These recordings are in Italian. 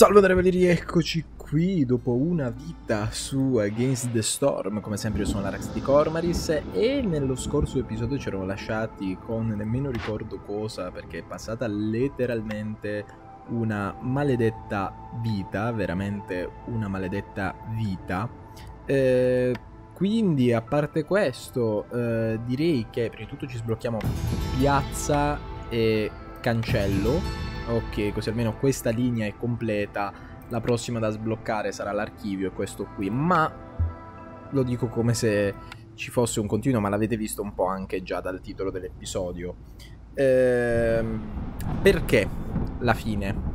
Salve Dreveli, eccoci qui dopo una vita su Against the Storm, come sempre io sono l'Arax di Cormaris e nello scorso episodio ci eravamo lasciati con nemmeno ricordo cosa perché è passata letteralmente una maledetta vita, veramente una maledetta vita. Eh, quindi a parte questo eh, direi che prima di tutto ci sblocchiamo piazza e cancello Ok, così almeno questa linea è completa. La prossima da sbloccare sarà l'archivio e questo qui. Ma lo dico come se ci fosse un continuo, ma l'avete visto un po' anche già dal titolo dell'episodio. Ehm, perché la fine?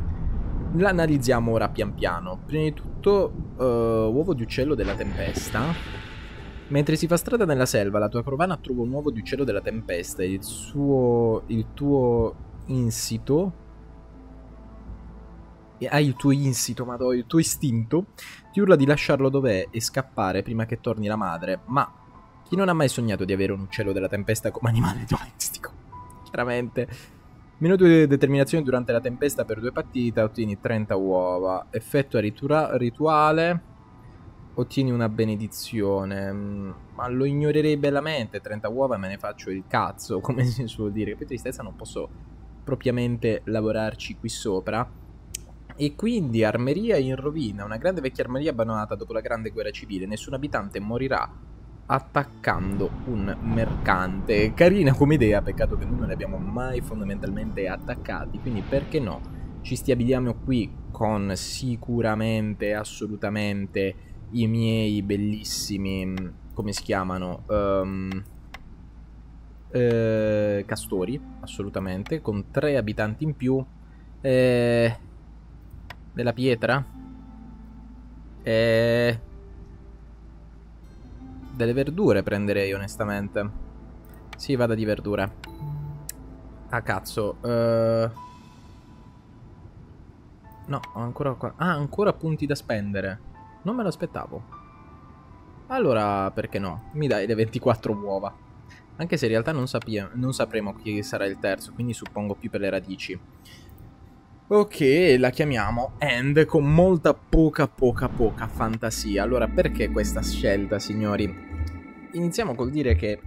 L'analizziamo ora pian piano. Prima di tutto, uh, uovo di uccello della tempesta. Mentre si fa strada nella selva, la tua carovana trova un uovo di uccello della tempesta. Il suo. il tuo insito e hai il tuo insito, madò, il tuo istinto, ti urla di lasciarlo dov'è e scappare prima che torni la madre, ma chi non ha mai sognato di avere un uccello della tempesta come animale domestico? Chiaramente. Minuto di determinazione durante la tempesta per due partite, ottieni 30 uova. Effettua ritura- rituale, ottieni una benedizione. Mm, ma lo ignorerei bellamente, 30 uova me ne faccio il cazzo, come si suol dire. Che tristezza non posso propriamente lavorarci qui sopra. E quindi armeria in rovina, una grande vecchia armeria abbandonata dopo la grande guerra civile. Nessun abitante morirà attaccando un mercante. Carina come idea, peccato che noi non li abbiamo mai fondamentalmente attaccati, quindi perché no? Ci stabiliamo qui con sicuramente, assolutamente i miei bellissimi, come si chiamano? Um, eh, castori, assolutamente, con tre abitanti in più. Eh, della pietra? E... Delle verdure prenderei onestamente. Sì, vada di verdure. Ah, cazzo. Uh... No, ho ancora qua. Ah, ancora punti da spendere. Non me lo aspettavo. Allora, perché no? Mi dai le 24 uova. Anche se in realtà non, non sapremo chi sarà il terzo, quindi suppongo più per le radici. Ok, la chiamiamo End con molta poca poca poca fantasia. Allora, perché questa scelta, signori? Iniziamo col dire che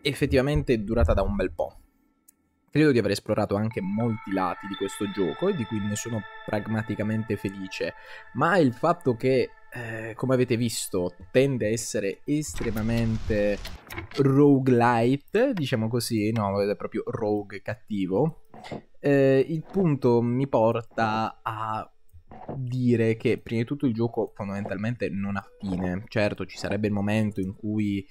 effettivamente è durata da un bel po'. Credo di aver esplorato anche molti lati di questo gioco e di cui ne sono pragmaticamente felice, ma il fatto che, eh, come avete visto, tende a essere estremamente roguelite, diciamo così, no, è proprio rogue cattivo, eh, il punto mi porta a dire che prima di tutto il gioco fondamentalmente non ha fine. Certo, ci sarebbe il momento in cui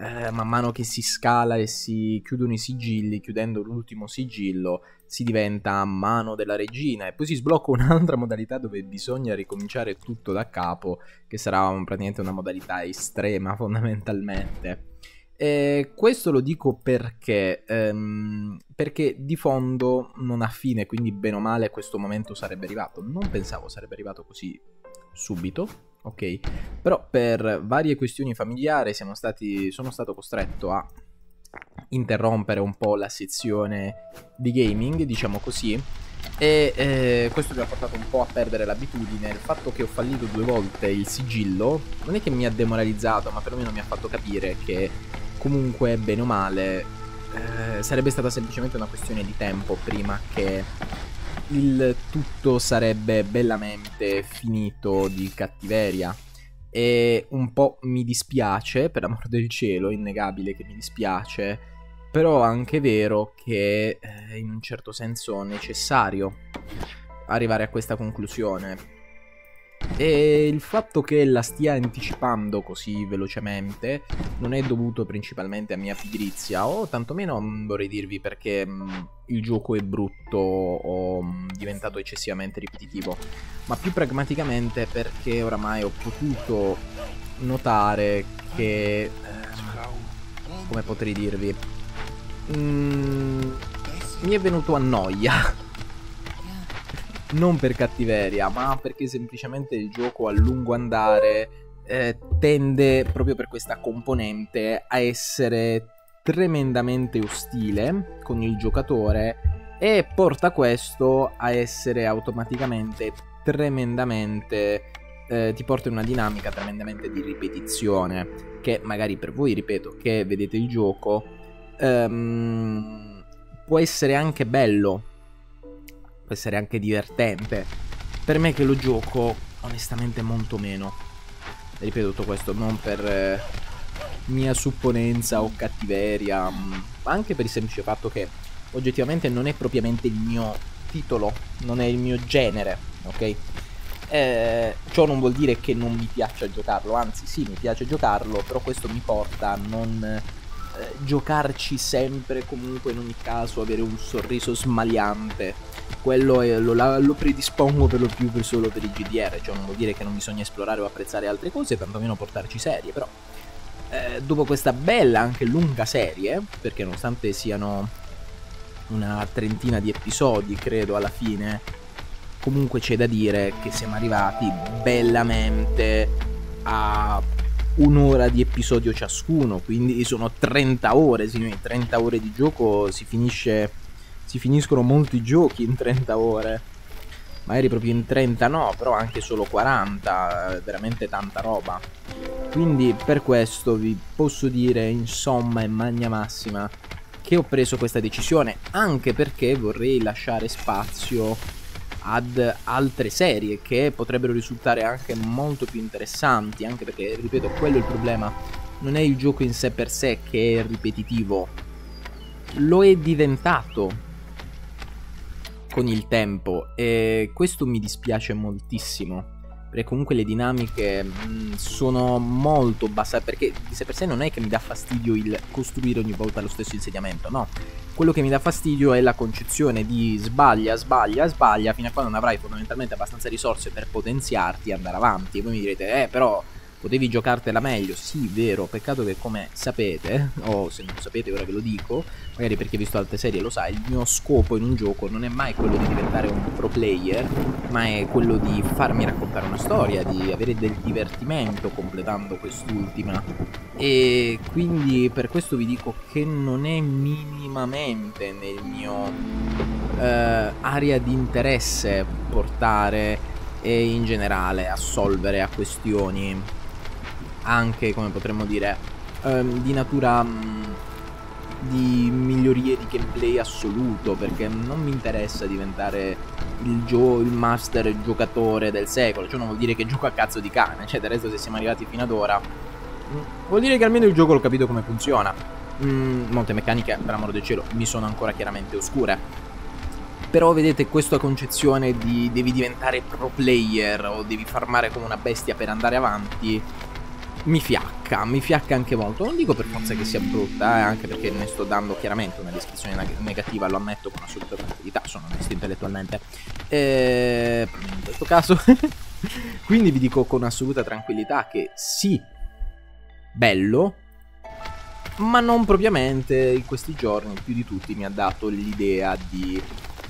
eh, man mano che si scala e si chiudono i sigilli, chiudendo l'ultimo sigillo, si diventa mano della regina e poi si sblocca un'altra modalità dove bisogna ricominciare tutto da capo, che sarà un, praticamente una modalità estrema fondamentalmente. Eh, questo lo dico perché, ehm, perché di fondo non ha fine, quindi bene o male questo momento sarebbe arrivato. Non pensavo sarebbe arrivato così subito, ok? Però per varie questioni familiari stati, sono stato costretto a interrompere un po' la sezione di gaming, diciamo così. E eh, questo mi ha portato un po' a perdere l'abitudine. Il fatto che ho fallito due volte il sigillo non è che mi ha demoralizzato, ma perlomeno mi ha fatto capire che comunque, bene o male, eh, sarebbe stata semplicemente una questione di tempo prima che il tutto sarebbe bellamente finito di cattiveria. E un po' mi dispiace, per amor del cielo, è innegabile che mi dispiace, però è anche vero che eh, in un certo senso è necessario arrivare a questa conclusione e il fatto che la stia anticipando così velocemente non è dovuto principalmente a mia pigrizia, o tantomeno mm, vorrei dirvi perché mh, mm, il gioco è brutto o mh, mm, diventato eccessivamente ripetitivo, ma più pragmaticamente perché oramai ho potuto notare che... Eh, come potrei dirvi? mi è venuto a noia non per cattiveria, ma perché semplicemente il gioco a lungo andare eh, tende proprio per questa componente a essere tremendamente ostile con il giocatore e porta questo a essere automaticamente tremendamente eh, ti porta in una dinamica tremendamente di ripetizione che magari per voi, ripeto, che vedete il gioco ehm, può essere anche bello, può essere anche divertente. Per me che lo gioco onestamente molto meno. Ripeto tutto questo non per eh, mia supponenza o cattiveria, ma mm, anche per il semplice fatto che oggettivamente non è propriamente il mio titolo, non è il mio genere, ok? Eh, ciò non vuol dire che non mi piaccia giocarlo, anzi sì, mi piace giocarlo, però questo mi porta a non eh, giocarci sempre, comunque in ogni caso avere un sorriso smaliante. Quello è, lo, lo, predispongo per lo più per solo per i GDR, cioè non vuol dire che non bisogna esplorare o apprezzare altre cose, tantomeno portarci serie, però eh, dopo questa bella, anche lunga serie, perché nonostante siano una trentina di episodi, credo, alla fine, comunque c'è da dire che siamo arrivati bellamente a un'ora di episodio ciascuno, quindi sono 30 ore, signori, 30 ore di gioco, si finisce, si finiscono molti giochi in 30 ore, magari proprio in 30 no, però anche solo 40, veramente tanta roba. Quindi per questo vi posso dire insomma in magna massima che ho preso questa decisione, anche perché vorrei lasciare spazio ad altre serie che potrebbero risultare anche molto più interessanti, anche perché, ripeto, quello è il problema. Non è il gioco in sé per sé che è ripetitivo, lo è diventato con il tempo e questo mi dispiace moltissimo perché comunque le dinamiche mh, mm, sono molto basate, perché di sé per sé non è che mi dà fastidio il costruire ogni volta lo stesso insediamento, no. Quello che mi dà fastidio è la concezione di sbaglia, sbaglia, sbaglia, fino a quando non avrai fondamentalmente abbastanza risorse per potenziarti e andare avanti. E voi mi direte, eh però potevi giocartela meglio, sì, vero, peccato che come sapete, o se non sapete ora ve lo dico, magari perché hai visto altre serie lo sai, il mio scopo in un gioco non è mai quello di diventare un pro player, ma è quello di farmi raccontare una storia, di avere del divertimento completando quest'ultima. E quindi per questo vi dico che non è minimamente nel mio eh, area di interesse portare e in generale assolvere a questioni anche, come potremmo dire, um, di natura um, di migliorie di gameplay assoluto, perché non mi interessa diventare il, gio- il master giocatore del secolo, cioè non vuol dire che gioco a cazzo di cane, cioè del resto se siamo arrivati fino ad ora, mm, vuol dire che almeno il gioco l'ho capito come funziona. Mm, molte meccaniche, per amor del cielo, mi sono ancora chiaramente oscure. Però vedete questa concezione di devi diventare pro player o devi farmare come una bestia per andare avanti mi fiacca, mi fiacca anche molto. Non dico per forza che sia brutta, eh, anche perché ne sto dando chiaramente una descrizione negativa, lo ammetto con assoluta tranquillità, sono onesto intellettualmente. Eh, in questo caso, quindi vi dico con assoluta tranquillità che sì, bello, ma non propriamente in questi giorni, più di tutti mi ha dato l'idea di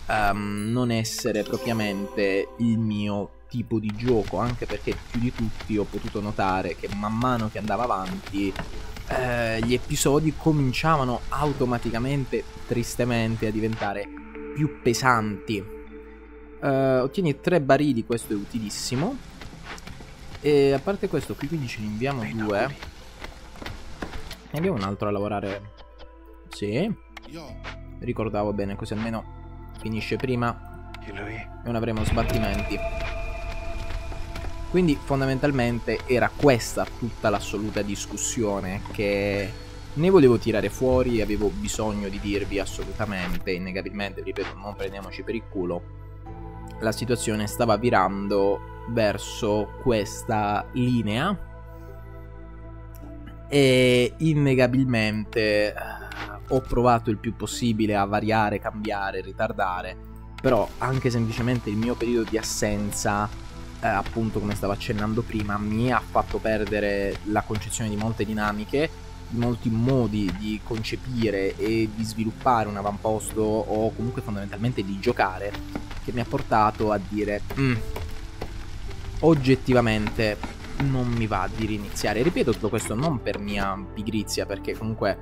um, non essere propriamente il mio tipo di gioco, anche perché più di tutti ho potuto notare che man mano che andava avanti eh, gli episodi cominciavano automaticamente, tristemente, a diventare più pesanti. Eh, ottieni tre barili, questo è utilissimo. E a parte questo, qui quindi ce ne inviamo due. Ne abbiamo un altro a lavorare. Sì. Ricordavo bene, così almeno finisce prima e non avremo sbattimenti. Quindi fondamentalmente era questa tutta l'assoluta discussione che ne volevo tirare fuori avevo bisogno di dirvi assolutamente, innegabilmente, ripeto, non prendiamoci per il culo. La situazione stava virando verso questa linea e innegabilmente eh, ho provato il più possibile a variare, cambiare, ritardare, però anche semplicemente il mio periodo di assenza eh, appunto come stavo accennando prima, mi ha fatto perdere la concezione di molte dinamiche, di molti modi di concepire e di sviluppare un avamposto o comunque fondamentalmente di giocare, che mi ha portato a dire mm, oggettivamente non mi va di riniziare. Ripeto tutto questo non per mia pigrizia, perché comunque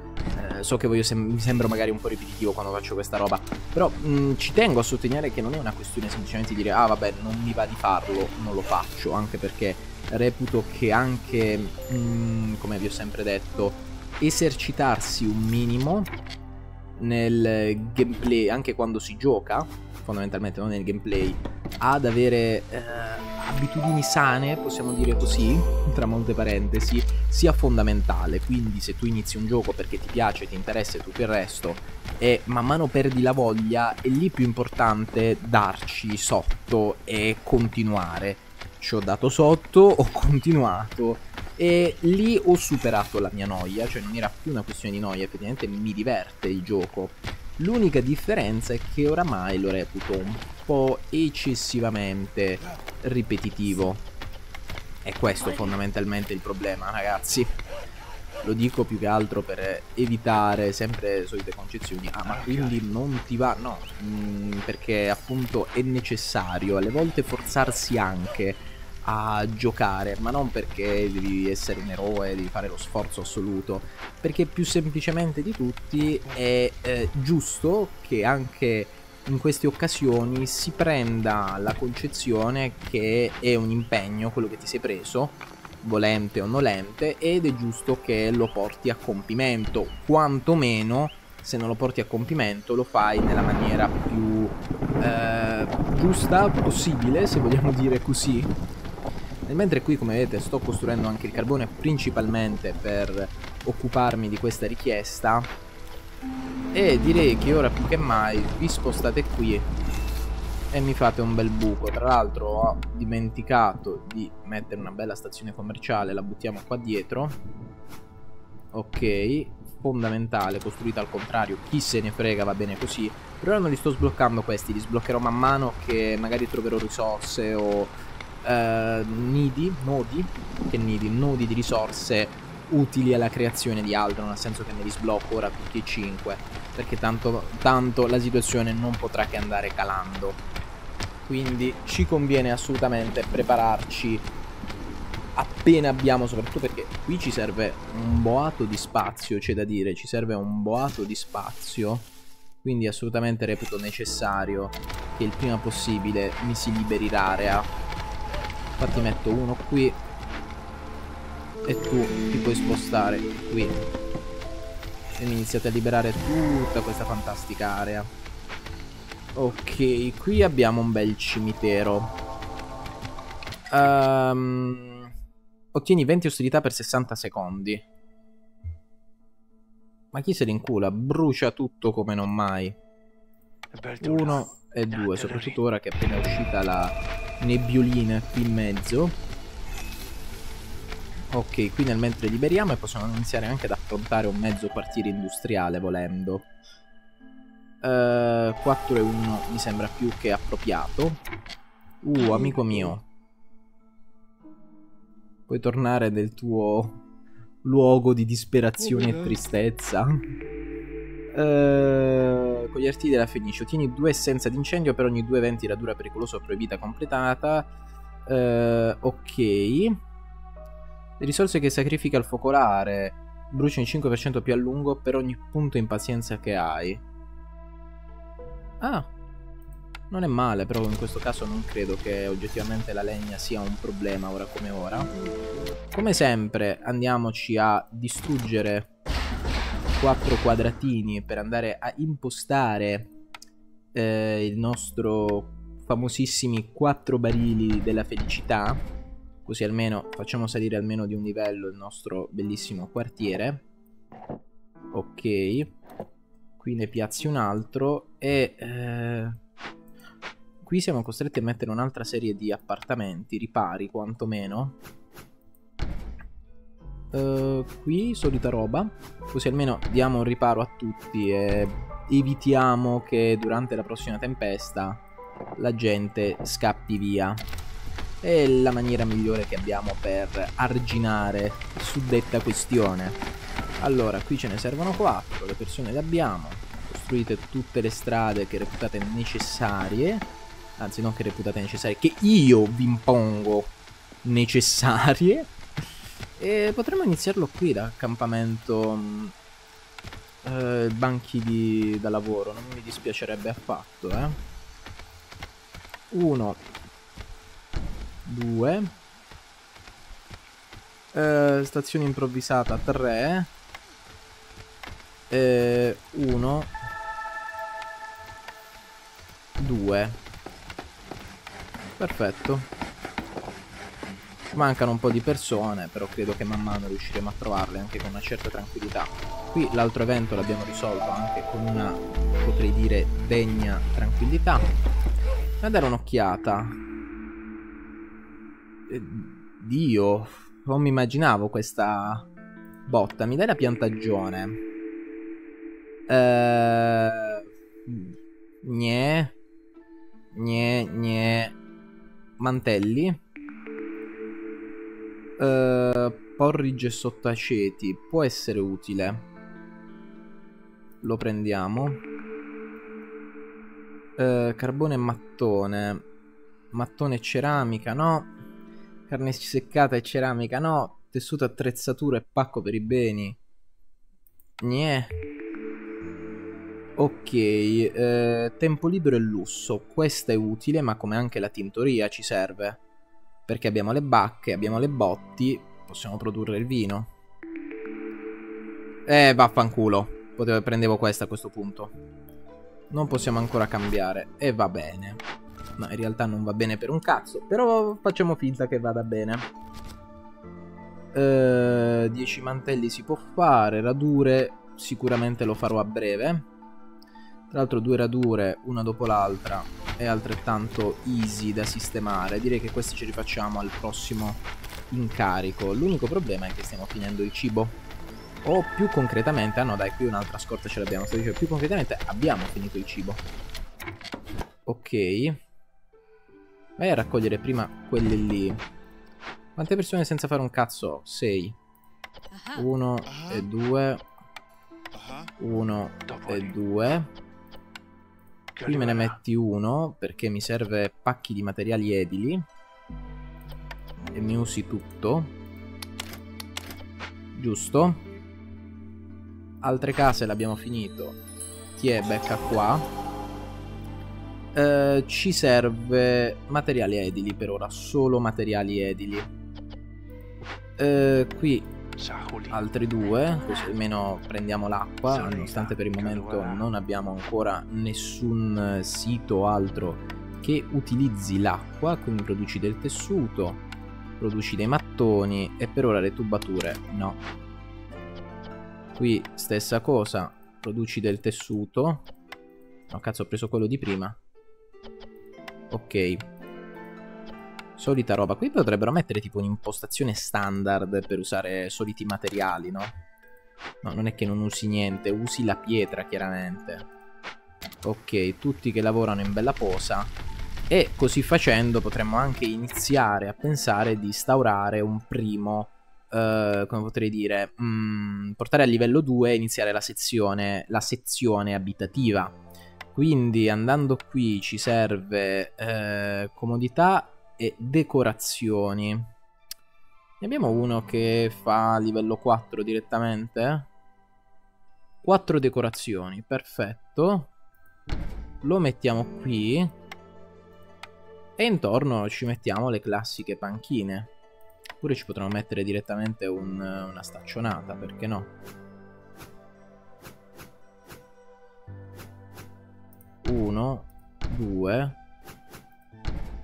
eh, so che sem mi sembro magari un po' ripetitivo quando faccio questa roba, però mh, mm, ci tengo a sottolineare che non è una questione semplicemente di dire ah vabbè non mi va di farlo, non lo faccio, anche perché reputo che anche, mh, mm, come vi ho sempre detto, esercitarsi un minimo nel gameplay, anche quando si gioca, fondamentalmente non nel gameplay, ad avere eh, abitudini sane, possiamo dire così, tra molte parentesi, sia fondamentale. Quindi se tu inizi un gioco perché ti piace, ti interessa e tutto il resto, e man mano perdi la voglia, è lì più importante darci sotto e continuare. Ci ho dato sotto, ho continuato e lì ho superato la mia noia, cioè non era più una questione di noia, effettivamente mi diverte il gioco L'unica differenza è che oramai lo reputo un po' eccessivamente ripetitivo. E questo fondamentalmente il problema, ragazzi. Lo dico più che altro per evitare sempre solite concezioni. Ah, ma quindi non ti va? No, mm, perché appunto è necessario alle volte forzarsi anche a giocare, ma non perché devi essere un eroe, devi fare lo sforzo assoluto, perché più semplicemente di tutti è eh, giusto che anche in queste occasioni si prenda la concezione che è un impegno quello che ti sei preso, volente o nolente, ed è giusto che lo porti a compimento, quantomeno se non lo porti a compimento lo fai nella maniera più eh, giusta possibile, se vogliamo dire così, nel mentre qui come vedete sto costruendo anche il carbone principalmente per occuparmi di questa richiesta e direi che ora più che mai vi spostate qui e mi fate un bel buco. Tra l'altro ho dimenticato di mettere una bella stazione commerciale la buttiamo qua dietro. Ok fondamentale costruita al contrario chi se ne frega va bene così. Però non li sto sbloccando questi li sbloccherò man mano che magari troverò risorse o uh, nidi, nodi, che nidi, nodi di risorse utili alla creazione di altro, nel senso che me li sblocco ora tutti e 5, perché tanto, tanto la situazione non potrà che andare calando. Quindi ci conviene assolutamente prepararci appena abbiamo, soprattutto perché qui ci serve un boato di spazio, c'è da dire, ci serve un boato di spazio. Quindi assolutamente reputo necessario che il prima possibile mi si liberi l'area Infatti metto uno qui. E tu ti puoi spostare qui. E mi iniziate a liberare tutta questa fantastica area. Ok, qui abbiamo un bel cimitero. Um, Ottieni 20 ostilità per 60 secondi. Ma chi se ne incula? Brucia tutto come non mai. Uno e due Soprattutto ora che è appena uscita la nebbiolina qui in mezzo. Ok, qui nel mentre liberiamo e possiamo iniziare anche ad affrontare un mezzo quartiere industriale volendo. Uh, 4 e 1 mi sembra più che appropriato. Uh, amico mio. Puoi tornare nel tuo luogo di disperazione e tristezza. Uh, con gli artigli della Fenice ottieni due essenza d'incendio per ogni due eventi radura pericoloso proibita completata. Uh, ok. Le risorse che sacrifica il focolare bruciano il 5% più a lungo per ogni punto impazienza che hai. Ah, non è male, però in questo caso non credo che oggettivamente la legna sia un problema ora come ora. Come sempre andiamoci a distruggere quattro quadratini per andare a impostare eh, il nostro famosissimi quattro barili della felicità così almeno facciamo salire almeno di un livello il nostro bellissimo quartiere. Ok qui ne piazzi un altro e eh, qui siamo costretti a mettere un'altra serie di appartamenti ripari quantomeno Uh, qui solita roba, così almeno diamo un riparo a tutti e evitiamo che durante la prossima tempesta la gente scappi via. È la maniera migliore che abbiamo per arginare suddetta questione. Allora, qui ce ne servono 4, le persone le abbiamo, costruite tutte le strade che reputate necessarie, anzi non che reputate necessarie, che io vi impongo necessarie. E potremmo iniziarlo qui da accampamento mh, eh, banchi di, da lavoro, non mi dispiacerebbe affatto, eh. Uno, due, eh, stazione improvvisata 3, eh, 1, 2. Perfetto. Mancano un po' di persone, però credo che man mano riusciremo a trovarle anche con una certa tranquillità. Qui l'altro evento l'abbiamo risolto anche con una, potrei dire, degna tranquillità. A dare un'occhiata. Eh, Dio, non mi immaginavo questa botta. Mi dai la piantagione? Eh... Gne. Gne, gne. Mantelli. Uh, porridge sottaceti può essere utile. Lo prendiamo. Uh, carbone e mattone. Mattone e ceramica, no. Carne seccata e ceramica, no. Tessuto, attrezzatura e pacco per i beni. Nieh. Ok, eh, tempo libero e lusso. Questa è utile, ma come anche la tintoria ci serve. Perché abbiamo le bacche, abbiamo le botti, possiamo produrre il vino. Eh, vaffanculo. Potevo, prendevo questa a questo punto. Non possiamo ancora cambiare. E va bene. No, in realtà non va bene per un cazzo. Però facciamo finta che vada bene. 10 eh, mantelli si può fare. Radure sicuramente lo farò a breve. Tra l'altro due radure, una dopo l'altra, è altrettanto easy da sistemare. Direi che questi ce li facciamo al prossimo incarico. L'unico problema è che stiamo finendo il cibo. O più concretamente, ah no dai, qui un'altra scorta ce l'abbiamo. Sto dicendo, più concretamente abbiamo finito il cibo. Ok. Vai a raccogliere prima quelle lì. Quante persone senza fare un cazzo? 6. 1 e 2. 1 e 2. Qui me ne metti uno perché mi serve pacchi di materiali edili. E mi usi tutto. Giusto. Altre case l'abbiamo finito. Ti è becca qua. Eh, ci serve materiali edili per ora, solo materiali edili. Eh, qui altri due, così almeno prendiamo l'acqua, nonostante per il momento non abbiamo ancora nessun sito o altro che utilizzi l'acqua, quindi produci del tessuto, produci dei mattoni e per ora le tubature no. Qui stessa cosa, produci del tessuto. No cazzo ho preso quello di prima. Ok, Solita roba. Qui potrebbero mettere tipo un'impostazione standard per usare soliti materiali, no? No, non è che non usi niente, usi la pietra chiaramente. Ok, tutti che lavorano in bella posa. E così facendo potremmo anche iniziare a pensare di instaurare un primo, uh, come potrei dire, mm, portare a livello 2 e iniziare la sezione, la sezione abitativa. Quindi andando qui ci serve uh, comodità e decorazioni. Ne abbiamo uno che fa livello 4 direttamente. 4 decorazioni, perfetto. Lo mettiamo qui. E intorno ci mettiamo le classiche panchine. Oppure ci potremmo mettere direttamente un, una staccionata, perché no? Uno, due,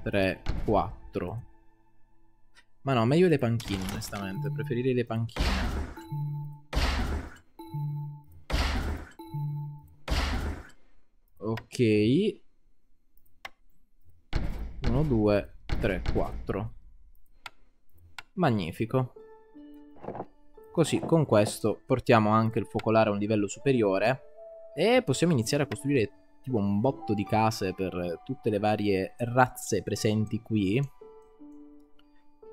3, 4. Ma no, meglio le panchine, onestamente. Preferirei le panchine. Ok. 1, 2, 3, 4. Magnifico. Così, con questo, portiamo anche il focolare a un livello superiore. E possiamo iniziare a costruire tipo un botto di case per tutte le varie razze presenti qui.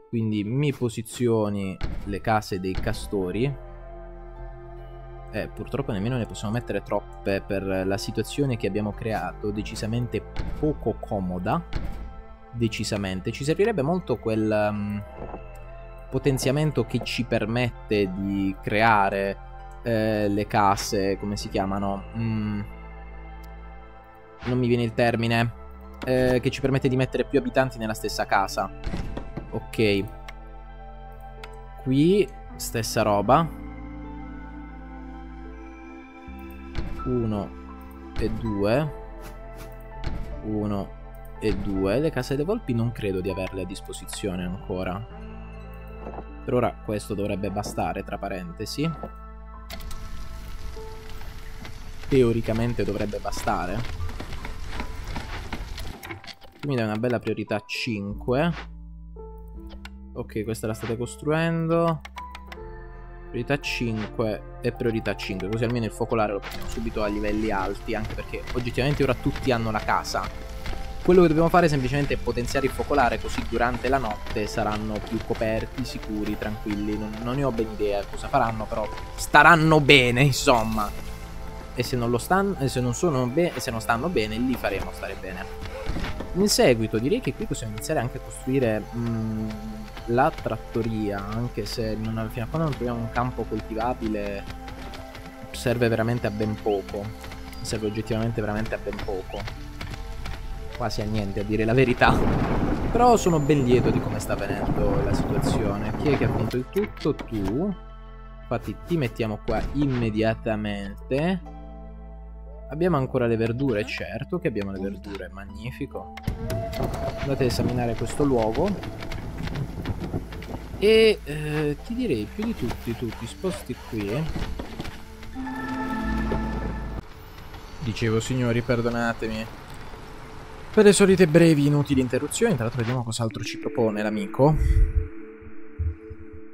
Quindi mi posizioni le case dei castori. Eh, purtroppo nemmeno ne possiamo mettere troppe per la situazione che abbiamo creato, decisamente poco comoda. decisamente. Ci servirebbe molto quel um, potenziamento che ci permette di creare eh, le case, come si chiamano? Mm, non mi viene il termine. Eh, che ci permette di mettere più abitanti nella stessa casa. Ok. Qui, stessa roba. Uno e due. Uno e due. Le case dei volpi non credo di averle a disposizione ancora. Per ora questo dovrebbe bastare, tra parentesi. Teoricamente dovrebbe bastare. Mi dai una bella priorità 5. Ok, questa la state costruendo. Priorità 5 e priorità 5, così almeno il focolare lo portiamo subito a livelli alti, anche perché oggettivamente ora tutti hanno la casa. Quello che dobbiamo fare è semplicemente potenziare il focolare, così durante la notte saranno più coperti, sicuri, tranquilli. Non, non ne ho ben idea cosa faranno, però staranno bene, insomma. E se non stanno, se non bene, se non stanno bene, li faremo stare bene. In seguito direi che qui possiamo iniziare anche a costruire mh, mm, la trattoria, anche se non, fino a quando non troviamo un campo coltivabile serve veramente a ben poco. Serve oggettivamente veramente a ben poco. Quasi a niente, a dire la verità. Però sono ben lieto di come sta venendo la situazione. Chi è che ha vinto il tutto? Tu. Infatti ti mettiamo qua immediatamente. Abbiamo ancora le verdure, certo che abbiamo le verdure, magnifico. Andate ad esaminare questo luogo. E eh, ti direi più di tutti, tu ti sposti qui. Dicevo signori, perdonatemi. Per le solite brevi inutili interruzioni, tra l'altro vediamo cos'altro ci propone l'amico.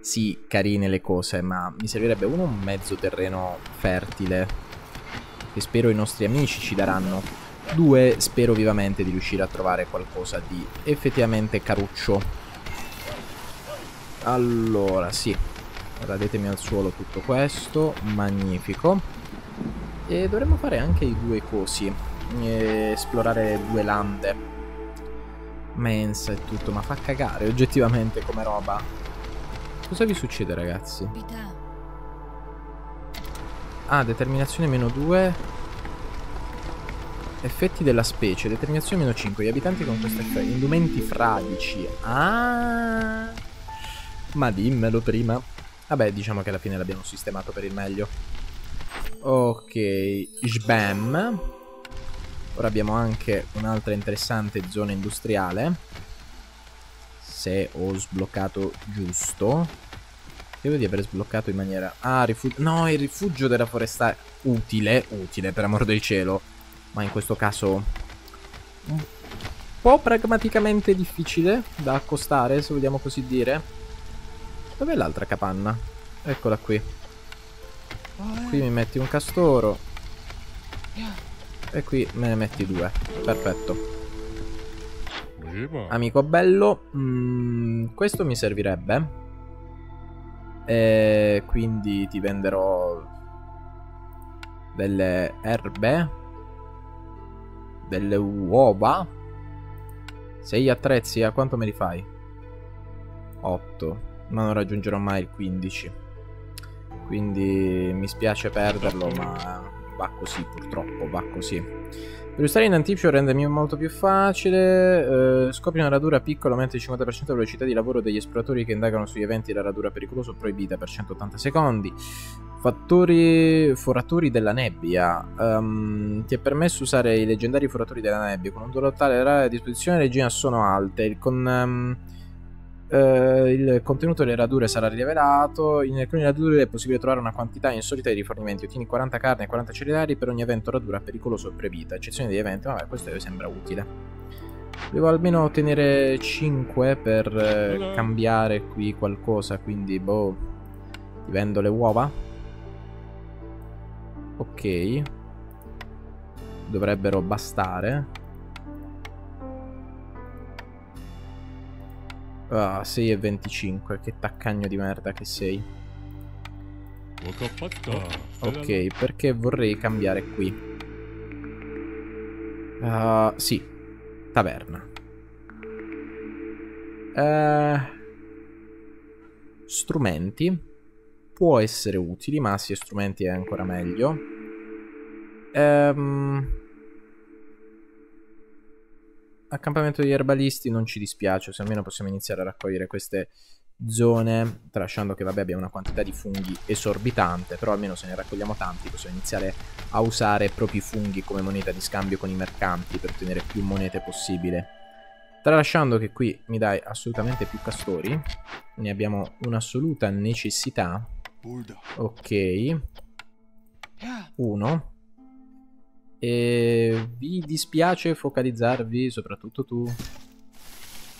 Sì, carine le cose, ma mi servirebbe uno un mezzo terreno fertile che spero i nostri amici ci daranno. Due, spero vivamente di riuscire a trovare qualcosa di effettivamente caruccio. Allora, sì. Radetemi al suolo tutto questo. Magnifico. E dovremmo fare anche i due cosi. Esplorare due lande. Mensa e tutto, ma fa cagare oggettivamente come roba. Cosa vi succede ragazzi? Ah, determinazione meno 2. Effetti della specie. Determinazione meno 5. Gli abitanti con questo effetto. Indumenti fradici. Ah. Ma dimmelo prima. Vabbè, diciamo che alla fine l'abbiamo sistemato per il meglio. Ok. Sbam. Ora abbiamo anche un'altra interessante zona industriale. Se ho sbloccato giusto. Credo di aver sbloccato in maniera... Ah, rifugio... No, il rifugio della foresta... Utile, utile, per amor del cielo. Ma in questo caso... Un po' pragmaticamente difficile da accostare, se vogliamo così dire. Dov'è l'altra capanna? Eccola qui. Qui mi metti un castoro. E qui me ne metti due. Perfetto. Amico bello. Mm, questo mi servirebbe. E quindi ti venderò delle erbe, delle uova. Sei attrezzi, a quanto me li fai? 8. Ma non raggiungerò mai il 15. Quindi mi spiace perderlo, ma va così purtroppo, va così. Per usare in anticipo rendermi molto più facile. Eh, scopri una radura piccola, aumenta il 50% la velocità di lavoro degli esploratori che indagano sugli eventi la radura pericolosa o proibita per 180 secondi. Fattori foratori della nebbia. Um, ti è permesso usare i leggendari foratori della nebbia. Con un totale a disposizione le regine sono alte. Con... Um, Uh, il contenuto delle radure sarà rivelato. In alcune radure è possibile trovare una quantità insolita di rifornimenti. Ottieni 40 carne e 40 cereali per ogni evento radura pericoloso o previta. Eccezione degli eventi, vabbè, questo sembra utile. Devo almeno ottenere 5 per eh, cambiare qui qualcosa. Quindi, boh. Ti vendo le uova. Ok. Dovrebbero bastare. Ah, 6 e 25, che taccagno di merda che sei. Ok, perché vorrei cambiare qui. Uh, sì, taverna. Eh, strumenti. Può essere utili, ma se strumenti è ancora meglio. Ehm, accampamento degli erbalisti non ci dispiace, se almeno possiamo iniziare a raccogliere queste zone, tralasciando che vabbè abbiamo una quantità di funghi esorbitante, però almeno se ne raccogliamo tanti possiamo iniziare a usare proprio i funghi come moneta di scambio con i mercanti per ottenere più monete possibile. Tralasciando che qui mi dai assolutamente più castori, ne abbiamo un'assoluta necessità. Ok. Uno. E vi dispiace focalizzarvi, soprattutto tu,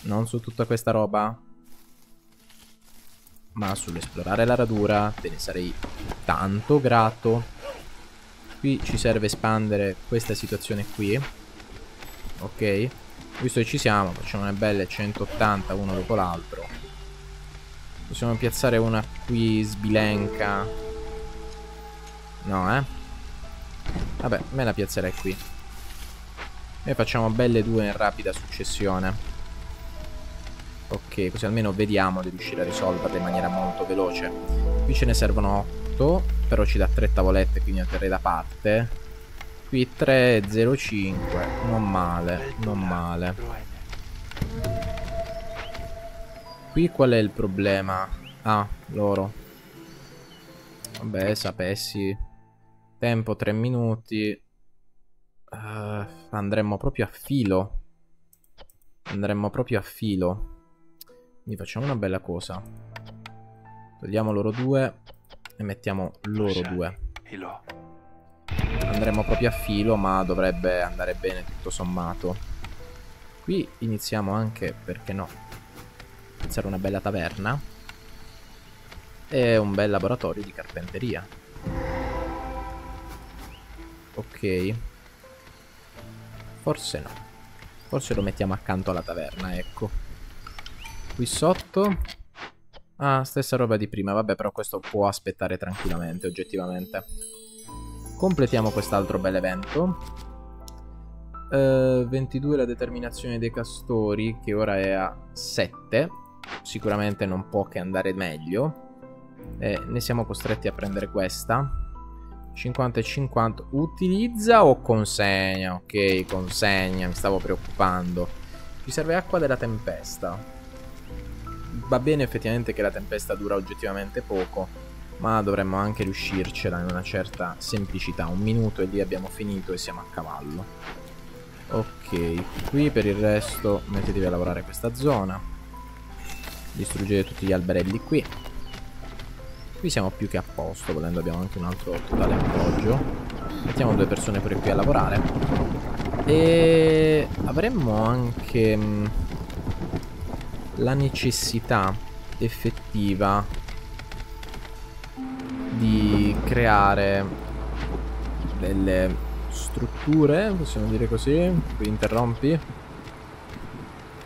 non su tutta questa roba? ma sull'esplorare la radura te ne sarei tanto grato. Qui ci serve espandere questa situazione qui. Ok. Visto che ci siamo, facciamo una belle 180 uno dopo l'altro. Possiamo piazzare una qui sbilenca. No, eh. Vabbè, me la piazzerei qui. E facciamo belle due in rapida successione. Ok, così almeno vediamo di riuscire a risolverle in maniera molto veloce. Qui ce ne servono 8, però ci dà 3 tavolette, quindi ne terrei da parte. Qui 3, 0, 5, non male, non male. Qui qual è il problema? Ah, loro. Vabbè, sapessi. Tempo 3 minuti. Uh, andremmo proprio a filo. Andremmo proprio a filo. Quindi facciamo una bella cosa. Togliamo loro due e mettiamo loro due. Andremo proprio a filo, ma dovrebbe andare bene tutto sommato. Qui iniziamo anche, perché no, iniziare una bella taverna e un bel laboratorio di carpenteria. Ok. Forse no. Forse lo mettiamo accanto alla taverna, ecco. Qui sotto... Ah, stessa roba di prima. Vabbè, però questo può aspettare tranquillamente, oggettivamente. Completiamo quest'altro bel evento. Uh, 22 la determinazione dei castori, che ora è a 7. Sicuramente non può che andare meglio. E ne siamo costretti a prendere questa. 50 e 50. Utilizza o consegna? Ok, consegna, mi stavo preoccupando. Ci serve acqua della tempesta va bene effettivamente che la tempesta dura oggettivamente poco, ma dovremmo anche riuscircela in una certa semplicità. Un minuto e lì abbiamo finito e siamo a cavallo. Ok, qui per il resto mettetevi a lavorare questa zona. Distruggete tutti gli alberelli qui. Qui siamo più che a posto, volendo abbiamo anche un altro totale appoggio. Mettiamo due persone pure qui a lavorare. E avremmo anche mm, la necessità effettiva di creare delle strutture, possiamo dire così, qui interrompi,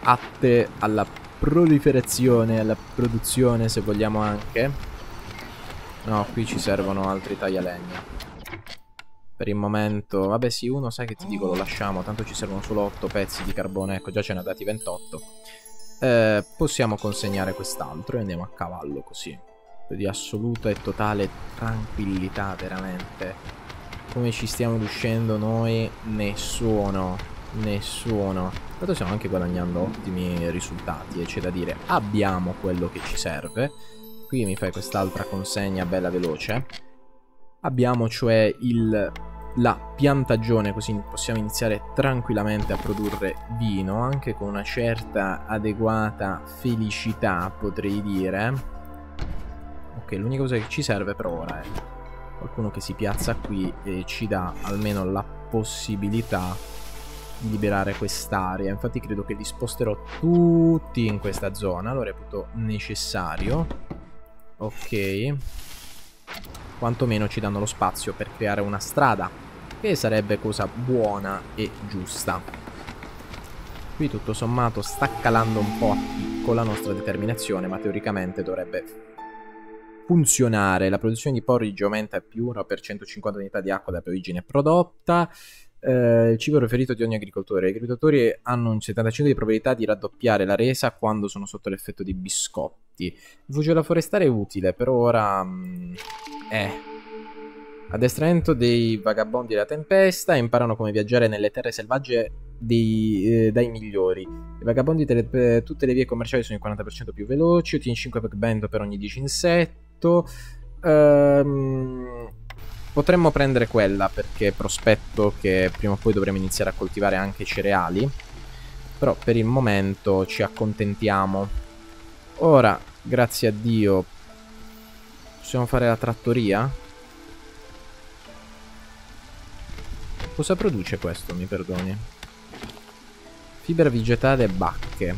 atte alla proliferazione, alla produzione se vogliamo anche. No, qui ci servono altri taglialegna. Per il momento, vabbè sì, uno sai che ti dico lo lasciamo, tanto ci servono solo 8 pezzi di carbone, ecco già ce ne ha dati 28 eh, possiamo consegnare quest'altro e andiamo a cavallo così. Di assoluta e totale tranquillità, veramente. Come ci stiamo riuscendo noi? Nessuno. Nessuno. Tanto stiamo anche guadagnando ottimi risultati e c'è da dire. Abbiamo quello che ci serve. Qui mi fai quest'altra consegna bella veloce. Abbiamo cioè il la piantagione così possiamo iniziare tranquillamente a produrre vino anche con una certa adeguata felicità potrei dire. Ok l'unica cosa che ci serve per ora è qualcuno che si piazza qui e ci dà almeno la possibilità di liberare quest'area. Infatti credo che li sposterò tutti in questa zona lo reputo necessario ok quantomeno ci danno lo spazio per creare una strada, che sarebbe cosa buona e giusta. Qui tutto sommato sta calando un po' con la nostra determinazione, ma teoricamente dovrebbe funzionare. La produzione di porridge aumenta più 1 per 150 unità di acqua da origine prodotta. eh, il cibo preferito di ogni agricoltore. Gli agricoltori hanno un 75 di probabilità di raddoppiare la resa quando sono sotto l'effetto di biscotti. Il della forestale è utile, per ora... Mh, eh. Addestramento dei vagabondi della tempesta, imparano come viaggiare nelle terre selvagge dei, eh, dai migliori. I vagabondi delle tutte le vie commerciali sono il 40% più veloci, ottieni 5 pack bento per ogni 10 insetto. Ehm Potremmo prendere quella perché prospetto che prima o poi dovremo iniziare a coltivare anche cereali. Però per il momento ci accontentiamo. Ora, grazie a Dio, possiamo fare la trattoria? Cosa produce questo, mi perdoni? Fibra vegetale e bacche.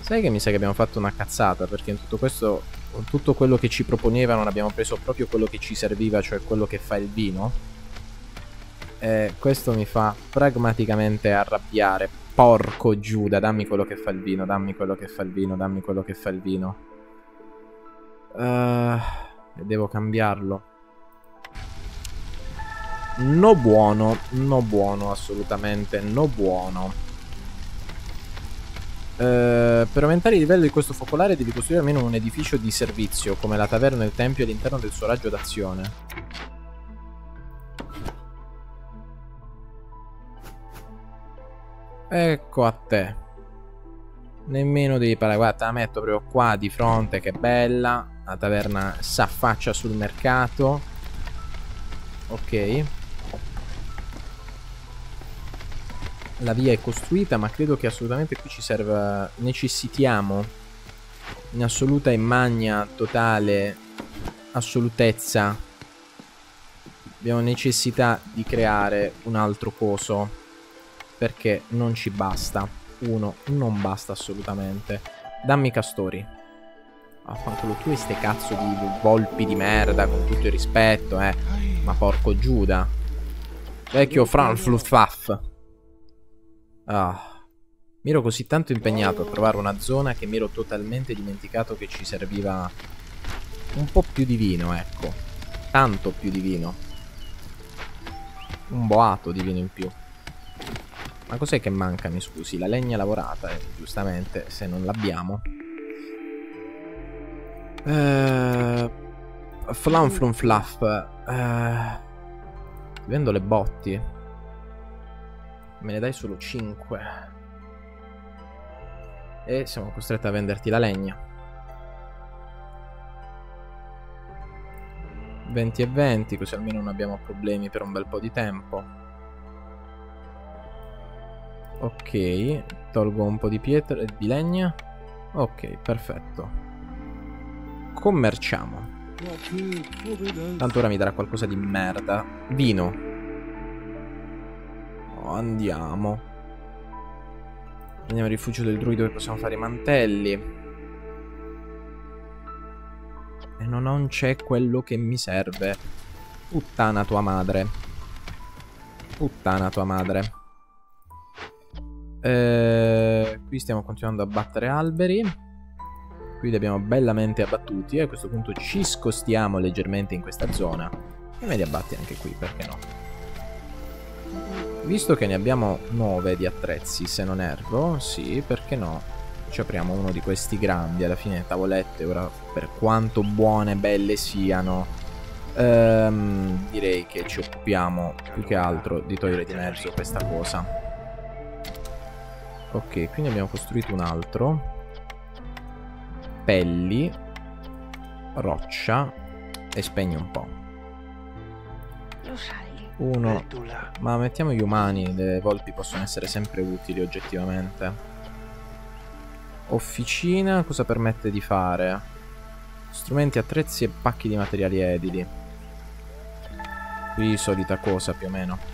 Sai che mi sa che abbiamo fatto una cazzata perché in tutto questo con tutto quello che ci proponeva non abbiamo preso proprio quello che ci serviva, cioè quello che fa il vino. E questo mi fa pragmaticamente arrabbiare. Porco Giuda, dammi quello che fa il vino, dammi quello che fa il vino, dammi quello che fa il vino. Uh, devo cambiarlo. No buono, no buono assolutamente, no buono. Uh, per aumentare il livello di questo focolare devi costruire almeno un edificio di servizio, come la taverna e il tempio all'interno del suo raggio d'azione. Ecco a te. Nemmeno devi parlare. Guarda, la metto proprio qua di fronte, che bella. La taverna s'affaccia sul mercato. Ok. la via è costruita, ma credo che assolutamente qui ci serva... Necessitiamo in assoluta e magna, totale, assolutezza. Abbiamo necessità di creare un altro coso, perché non ci basta. Uno, non basta assolutamente. Dammi castori. Affanculo tu e ste cazzo di volpi di merda, con tutto il rispetto, eh. Ma porco Giuda. Vecchio Franfluffaf. Ah, mi ero così tanto impegnato a trovare una zona che mi ero totalmente dimenticato che ci serviva un po' più di vino, ecco. Tanto più di vino. Un boato di vino in più. Ma cos'è che manca, mi scusi? La legna lavorata, eh, giustamente, se non l'abbiamo. Uh, flam flum fluff. Uh, vendo le botti. Me ne dai solo 5. E siamo costretti a venderti la legna. 20 e 20, così almeno non abbiamo problemi per un bel po' di tempo. Ok, tolgo un po' di pietra e di legna. Ok, perfetto. Commerciamo. Tanto ora mi darà qualcosa di merda. Vino andiamo. Andiamo al rifugio del druido dove possiamo fare i mantelli. E non c'è quello che mi serve. Puttana tua madre. Puttana tua madre. Eh, qui stiamo continuando a battere alberi. Qui li abbiamo bellamente abbattuti. E a questo punto ci scostiamo leggermente in questa zona. E me li abbatti anche qui, perché no? Visto che ne abbiamo 9 di attrezzi, se non erro, sì, perché no? Ci apriamo uno di questi grandi, alla fine tavolette, ora per quanto buone e belle siano, ehm, direi che ci occupiamo più che altro di togliere di mezzo questa cosa. Ok, quindi abbiamo costruito un altro. Pelli, roccia e spegni un po'. Lo sai uno. Ma mettiamo gli umani, le volpi possono essere sempre utili oggettivamente. Officina, cosa permette di fare? Strumenti, attrezzi e pacchi di materiali edili. Qui solita cosa più o meno.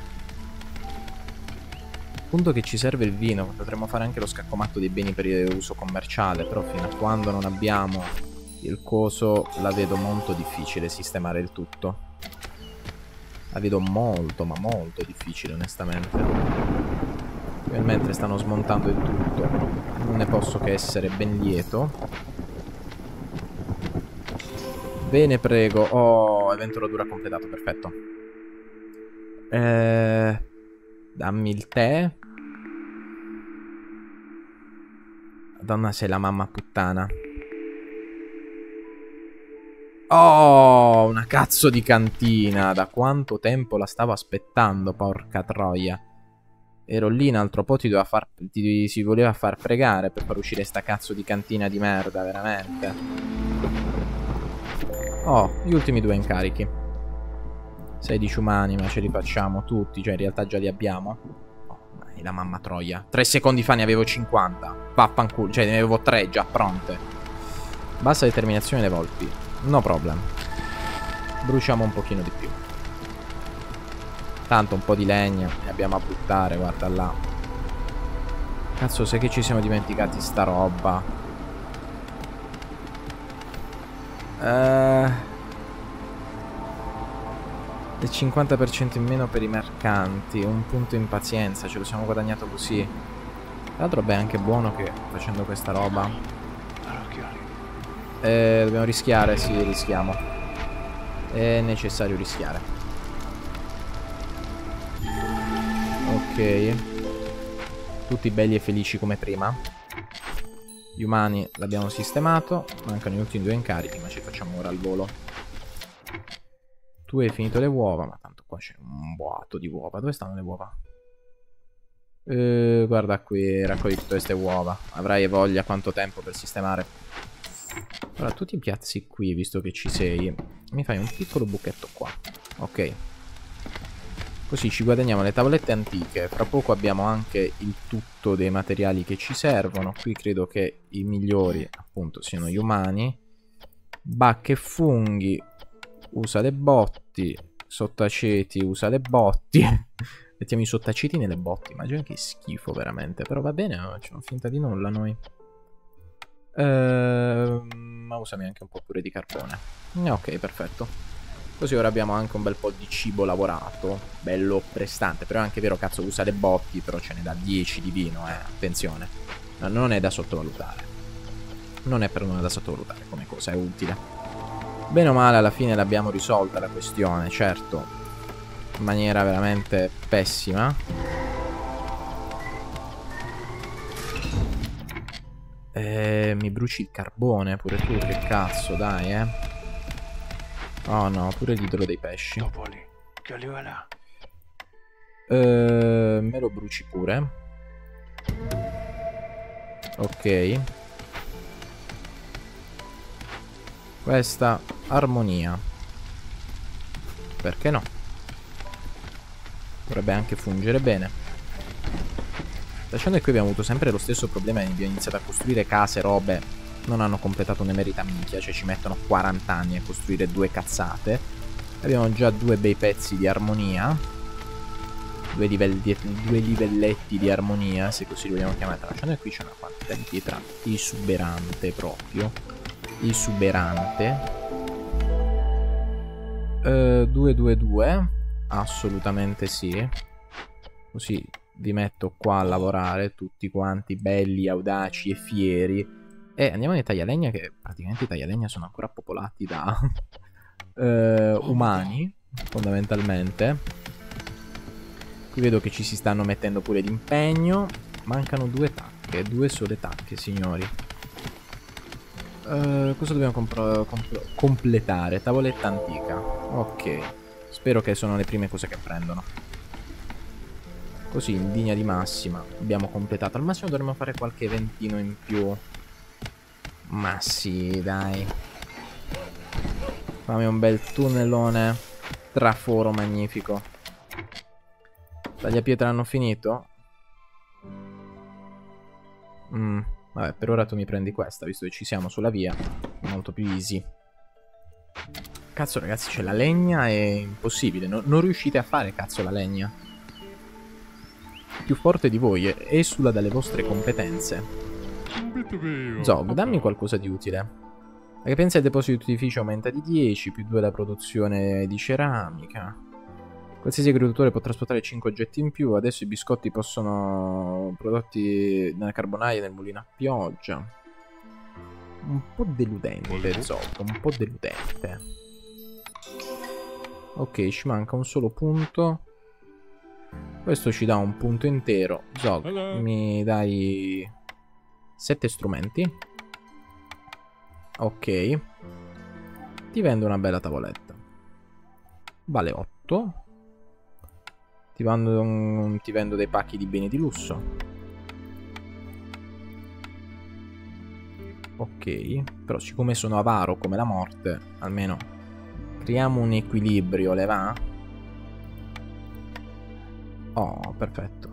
Punto che ci serve il vino, potremmo fare anche lo scaccomatto dei beni per uso commerciale, però fino a quando non abbiamo il coso la vedo molto difficile sistemare il tutto. La vedo molto, ma molto difficile, onestamente. E mentre stanno smontando il tutto, non ne posso che essere ben lieto. Bene, prego. Oh, evento rodura completato, perfetto. Eh, dammi il tè. Madonna sei la mamma puttana. Oh, una cazzo di cantina. Da quanto tempo la stavo aspettando, porca troia. Ero lì un altro po' ti, far, ti, si voleva far pregare per far uscire sta cazzo di cantina di merda, veramente. Oh, gli ultimi due incarichi. 16 umani, ma ce li facciamo tutti, cioè in realtà già li abbiamo. Oh, la mamma troia. Tre secondi fa ne avevo 50. Vaffanculo, cioè ne avevo tre già pronte. Bassa determinazione dei volpi. No problem. Bruciamo un pochino di più. Tanto un po' di legna ne abbiamo a buttare, guarda là. Cazzo, sai che ci siamo dimenticati sta roba. Eh... Il 50% in meno per i mercanti, un punto in pazienza, ce lo siamo guadagnato così. Tra l'altro beh, è anche buono che facendo questa roba eh, dobbiamo rischiare, sì, rischiamo. È necessario rischiare. Ok. Tutti belli e felici come prima. Gli umani l'abbiamo sistemato. Mancano gli ultimi due incarichi, ma ci facciamo ora al volo. Tu hai finito le uova, ma tanto qua c'è un boato di uova. Dove stanno le uova? Eh, guarda qui, raccogli tutte queste uova. Avrai voglia quanto tempo per sistemare. Allora, tu ti piazzi qui, visto che ci sei. Mi fai un piccolo buchetto qua. Ok. Così ci guadagniamo le tavolette antiche. Fra poco abbiamo anche il tutto dei materiali che ci servono. Qui credo che i migliori, appunto, siano gli umani. Bacche e funghi. Usa le botti. Sottaceti, usa le botti. Mettiamo i sottaceti nelle botti. Immagino che schifo, veramente. Però va bene, facciamo finta di nulla noi. Ehm, ma usami anche un po' pure di carbone. Ok, perfetto. Così ora abbiamo anche un bel po' di cibo lavorato, bello prestante. Però è anche vero, cazzo, usa le botti, però ce ne dà 10 di vino, eh. Attenzione. No, non è da sottovalutare. Non è per nulla da sottovalutare come cosa, è utile. Bene o male, alla fine l'abbiamo risolta la questione, certo. In maniera veramente pessima. Eh, mi bruci il carbone pure tu, che cazzo, dai, eh. Oh no, pure l'idro dei pesci. Eh, me lo bruci pure. Ok. Questa armonia. Perché no? Dovrebbe anche fungere bene. Lasciando che qui abbiamo avuto sempre lo stesso problema Abbiamo iniziato a costruire case, robe Non hanno completato una merita minchia Cioè ci mettono 40 anni a costruire due cazzate Abbiamo già due bei pezzi di armonia Due, livelli, due livelletti di armonia Se così li vogliamo chiamare Lasciando che qui c'è una quantità di pietra Esuberante proprio Esuberante 2-2-2 uh, Assolutamente sì. Così vi metto qua a lavorare tutti quanti belli, audaci e fieri. E andiamo nei taglialegna che praticamente i taglialegna sono ancora popolati da eh, umani fondamentalmente. Qui vedo che ci si stanno mettendo pure d'impegno mancano due tacche, due sole tacche signori cosa dobbiamo completare? tavoletta antica ok spero che sono le prime cose che prendono Così in linea di massima abbiamo completato. Al massimo dovremmo fare qualche eventino in più. Ma sì, dai. Fammi un bel tunnelone traforo magnifico. Tagliapietre hanno finito? Mm, vabbè, per ora tu mi prendi questa, visto che ci siamo sulla via. Molto più easy. Cazzo ragazzi, c'è la legna, è impossibile. No, non riuscite a fare cazzo la legna più forte di voi esula dalle vostre competenze. Zog, dammi qualcosa di utile. La capienza del deposito di edificio aumenta di 10, più 2 la produzione di ceramica. Qualsiasi agricoltore può trasportare 5 oggetti in più, adesso i biscotti possono prodotti nella carbonaia e nel mulino a pioggia. Un po' deludente, Zog, un po' deludente. Ok, ci manca un solo punto Questo ci dà un punto intero. Zog, mi dai 7 strumenti. Ok. Ti vendo una bella tavoletta. Vale 8. Ti vendo, ti vendo dei pacchi di beni di lusso. Ok, però siccome sono avaro come la morte, almeno creiamo un equilibrio, le va? Oh, perfetto.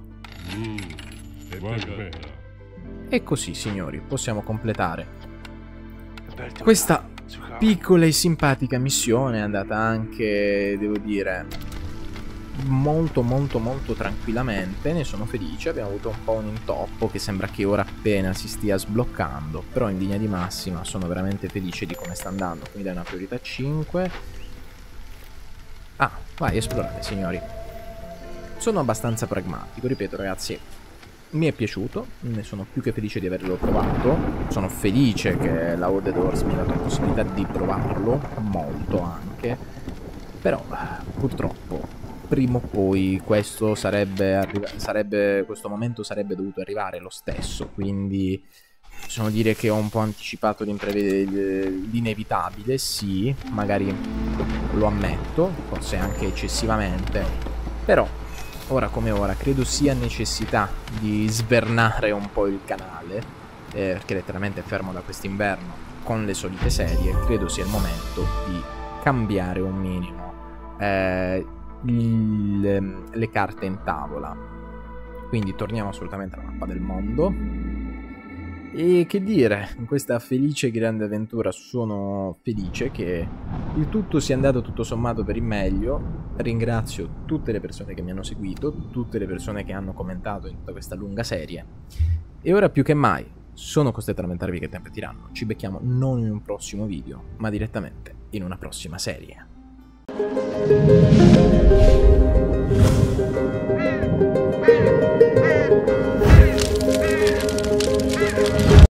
E così, signori, possiamo completare questa piccola e simpatica missione è andata anche, devo dire, molto molto molto tranquillamente, ne sono felice, abbiamo avuto un po' un intoppo che sembra che ora appena si stia sbloccando, però in linea di massima sono veramente felice di come sta andando, quindi dai una priorità 5. Ah, vai, esplorate signori. Sono abbastanza pragmatico, ripeto ragazzi, mi è piaciuto, ne sono più che felice di averlo provato, sono felice che la World Doors mi ha dato la possibilità di provarlo, molto anche, però purtroppo prima o poi questo sarebbe, sarebbe, questo momento sarebbe dovuto arrivare lo stesso, quindi possiamo dire che ho un po' anticipato l'inevitabile, sì, magari lo ammetto, forse anche eccessivamente, però ora come ora credo sia necessità di svernare un po' il canale, eh, perché letteralmente fermo da quest'inverno con le solite serie, credo sia il momento di cambiare un minimo. Eh, il, le carte in tavola. Quindi torniamo assolutamente alla mappa del mondo. E che dire, in questa felice grande avventura sono felice che il tutto sia andato tutto sommato per il meglio. Ringrazio tutte le persone che mi hanno seguito, tutte le persone che hanno commentato in tutta questa lunga serie. E ora più che mai sono costretto a lamentarvi che tempo tiranno. Ci becchiamo non in un prossimo video, ma direttamente in una prossima serie. Thank you.